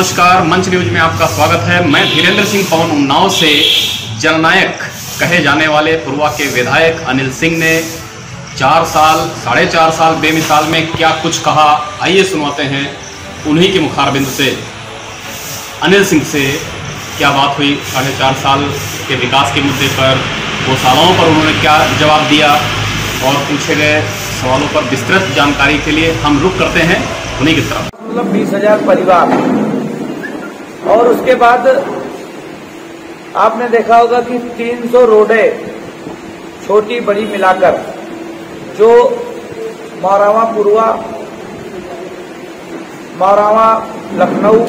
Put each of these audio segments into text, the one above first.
नमस्कार, मंच न्यूज़ में आपका स्वागत है। मैं धीरेन्द्र सिंह पवन, उन्नाव से जननायक, कहे जाने वाले पूर्वा के विधायक अनिल सिंह ने चार साल, साढ़े चार साल बेमिसाल में क्या कुछ कहा? आइए सुनवाते हैं उन्हीं के मुखारबिंद से। अनिल सिंह से क्या बात हुई? साढ़े चार साल के विकास के मुद्दे पर गौशालाओं पर उन्होंने क्या जवाब दिया? और पूछे गए सवालों पर विस्तृत जानकारी के लिए हम रुक करते हैं उन्हीं की तरफ़। मतलब बीस हज़ार परिवार और उसके बाद आपने देखा होगा कि 300 रोडें छोटी बड़ी मिलाकर जो मौरावा पुरवा मौरावा लखनऊ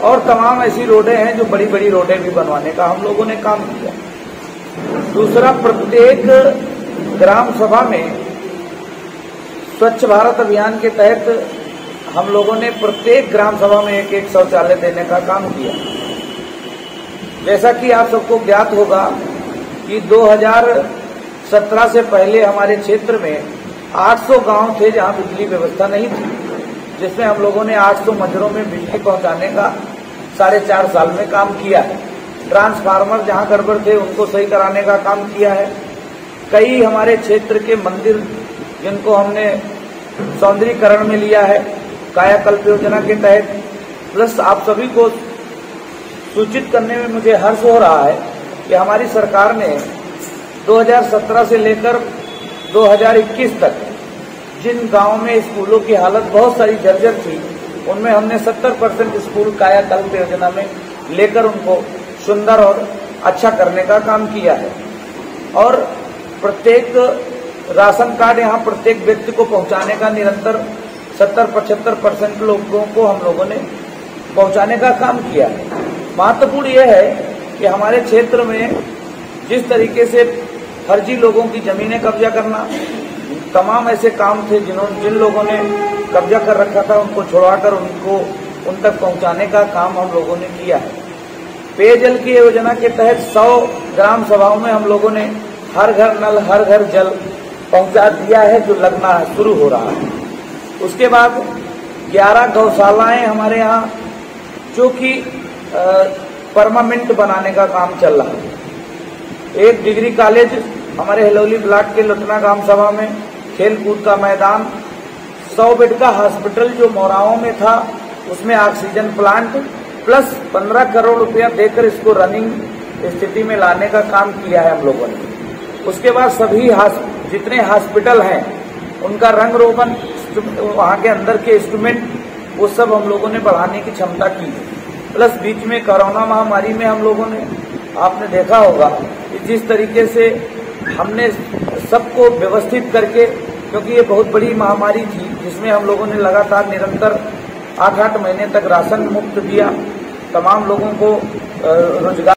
और तमाम ऐसी रोडें हैं जो बड़ी बड़ी रोडें भी बनवाने का हम लोगों ने काम किया। दूसरा, प्रत्येक ग्राम सभा में स्वच्छ भारत अभियान के तहत हम लोगों ने प्रत्येक ग्राम सभा में एक एक शौचालय देने का काम किया। जैसा कि आप सबको ज्ञात होगा कि 2017 से पहले हमारे क्षेत्र में 800 गाँव थे जहाँ बिजली व्यवस्था नहीं थी, जिसमें हम लोगों ने 800 मंदिरों में बिजली पहुँचाने का साढ़े चार साल में काम किया है। ट्रांसफार्मर जहाँ गड़बड़ थे, उनको सही कराने का काम किया है। कई हमारे क्षेत्र के मंदिर जिनको हमने सौंदर्यकरण में लिया है कायाकल्प योजना के तहत, प्लस आप सभी को सूचित करने में मुझे हर्ष हो रहा है कि हमारी सरकार ने 2017 से लेकर 2021 तक जिन गाँवों में स्कूलों की हालत बहुत सारी जर्जर थी, उनमें हमने 70 परसेंट स्कूल कायाकल्प योजना में लेकर उनको सुंदर और अच्छा करने का काम किया है। और प्रत्येक राशन कार्ड यहाँ प्रत्येक व्यक्ति को पहुँचाने का निरंतर 70 पचहत्तर परसेंट लोगों को हम लोगों ने पहुँचाने का काम किया है। महत्वपूर्ण यह है कि हमारे क्षेत्र में जिस तरीके से फर्जी लोगों की जमीनें कब्जा करना, तमाम ऐसे काम थे जिन्होंने जिन लोगों ने कब्जा कर रखा था, उनको छुड़वाकर उनको, उन तक पहुँचाने का काम हम लोगों ने किया है। पेयजल की योजना के तहत 100 ग्राम सभाओं में हम लोगों ने हर घर नल, हर घर जल पहुँचा दिया है, जो लगना शुरू हो रहा है। उसके बाद 11 गौशालाएँ हमारे यहाँ, जो कि परमानेंट बनाने का काम चल रहा है। एक डिग्री कॉलेज हमारे हिलौली ब्लॉक के लुटना ग्राम सभा में, खेलकूद का मैदान, सौ बेड का हॉस्पिटल जो मोराओं में था, उसमें ऑक्सीजन प्लांट, प्लस 15 करोड़ रुपया देकर इसको रनिंग स्थिति में लाने का काम किया है हम लोगों ने। उसके बाद सभी जितने हॉस्पिटल हैं, उनका रंग रोगन वहाँ के अंदर के इंस्ट्रूमेंट वो सब हम लोगों ने बढ़ाने की क्षमता की। प्लस बीच में कोरोना महामारी में हम लोगों ने, आपने देखा होगा कि जिस तरीके से हमने सबको व्यवस्थित करके, क्योंकि ये बहुत बड़ी महामारी थी, जिसमें हम लोगों ने लगातार निरंतर आठ आठ महीने तक राशन मुक्त दिया। तमाम लोगों को रोज़गार